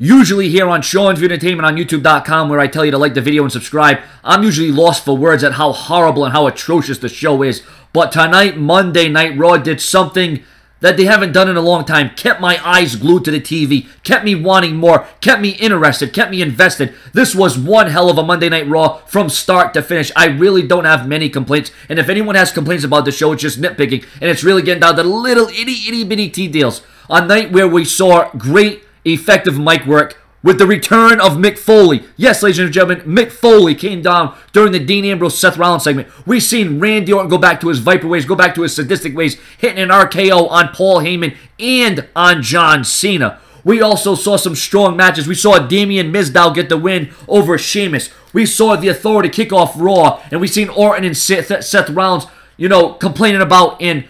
Usually here on Sean's View Entertainment on YouTube.com, where I tell you to like the video and subscribe, I'm usually lost for words at how horrible and how atrocious the show is. But tonight, Monday Night Raw did something that they haven't done in a long time. Kept my eyes glued to the TV, kept me wanting more, kept me interested, kept me invested. This was one hell of a Monday Night Raw from start to finish. I really don't have many complaints. And if anyone has complaints about the show, it's just nitpicking. And it's really getting down to little itty itty bitty T deals. A night where we saw great effective mic work with the return of Mick Foley. Yes, ladies and gentlemen, Mick Foley came down during the Dean Ambrose Seth Rollins segment. We've seen Randy Orton go back to his Viper ways, go back to his sadistic ways, hitting an RKO on Paul Heyman and on John Cena. We also saw some strong matches. We saw Damien Mizdow get the win over Sheamus. We saw the Authority kick off Raw, and we seen Orton and Seth, Seth Rollins, you know, complaining about and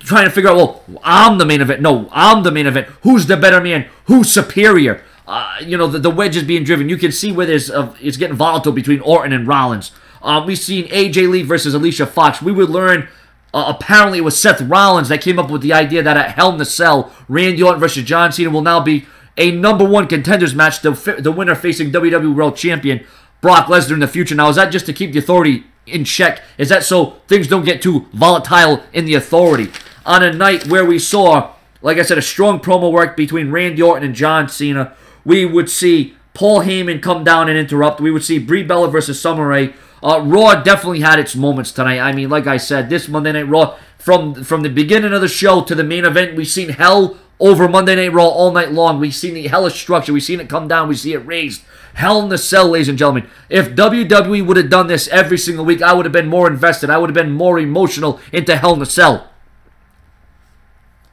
trying to figure out, well, I'm the main event. No, I'm the main event. Who's the better man? Who's superior? Uh, you know, the, the wedge is being driven. You can see where there's uh, it's getting volatile between Orton and Rollins. Uh, we've seen AJ Lee versus Alicia Fox. We would learn. Uh, apparently, it was Seth Rollins that came up with the idea that at Hell in a Cell, Randy Orton versus John Cena will now be a number one contenders match. The the winner facing WWE World Champion Brock Lesnar in the future. Now, is that just to keep the authority in check? Is that so things don't get too volatile in the authority? On a night where we saw, like I said, a strong promo work between Randy Orton and John Cena, we would see Paul Heyman come down and interrupt. We would see Brie Bella versus Summer Rae. Uh, Raw definitely had its moments tonight. I mean, like I said, this Monday Night Raw, from from the beginning of the show to the main event, we've seen hell over Monday Night Raw all night long. We've seen the hellish structure. We've seen it come down. We see it raised. Hell in the cell, ladies and gentlemen. If WWE would have done this every single week, I would have been more invested. I would have been more emotional into Hell in the Cell.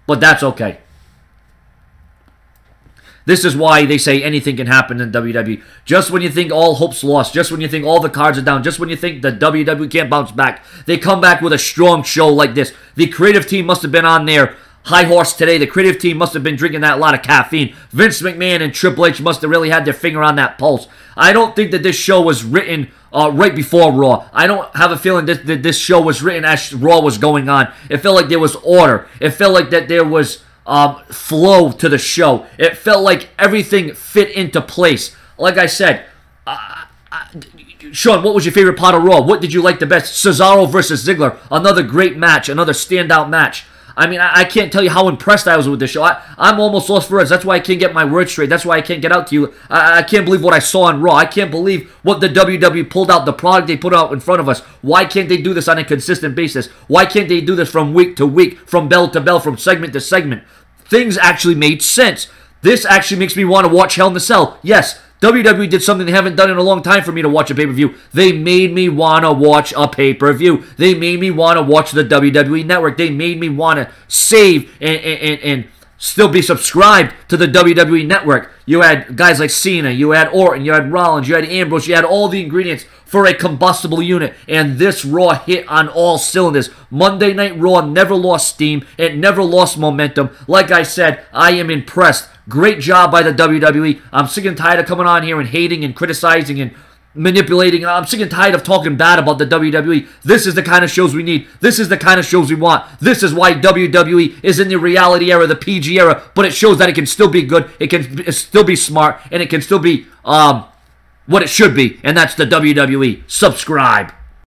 But that's okay. This is why they say anything can happen in WWE. Just when you think all hope's lost, just when you think all the cards are down, just when you think the WWE can't bounce back, they come back with a strong show like this. The creative team must have been on their high horse today. The creative team must have been drinking that lot of caffeine. Vince McMahon and Triple H must have really had their finger on that pulse. I don't think that this show was written uh, right before Raw. I don't have a feeling that, that this show was written as Raw was going on. It felt like there was order. It felt like that there was um, flow to the show. It felt like everything fit into place. Like I said, uh, uh, Sean, what was your favorite part of Raw? What did you like the best? Cesaro versus Ziggler, another great match, another standout match. I mean, I, I can't tell you how impressed I was with this show. I, am almost lost for words. That's why I can't get my words straight. That's why I can't get out to you. I, I can't believe what I saw on Raw. I can't believe what the WWE pulled out, the product they put out in front of us. Why can't they do this on a consistent basis? Why can't they do this from week to week, from bell to bell, from segment to segment? Things actually made sense. This actually makes me want to watch Hell in the Cell. Yes, WWE did something they haven't done in a long time for me to watch a pay per view. They made me want to watch a pay per view. They made me want to watch the WWE Network. They made me want to save and, and, and, still be subscribed to the WWE Network. You had guys like Cena, you had Orton, you had Rollins, you had Ambrose, you had all the ingredients for a combustible unit. And this Raw hit on all cylinders. Monday Night Raw never lost steam, it never lost momentum. Like I said, I am impressed Great job by the WWE. I'm sick and tired of coming on here and hating and criticizing and manipulating. I'm sick and tired of talking bad about the WWE. This is the kind of shows we need. This is the kind of shows we want. This is why WWE is in the reality era, the PG era, but it shows that it can still be good, it can still be smart, and it can still be um, what it should be, and that's the WWE. Subscribe.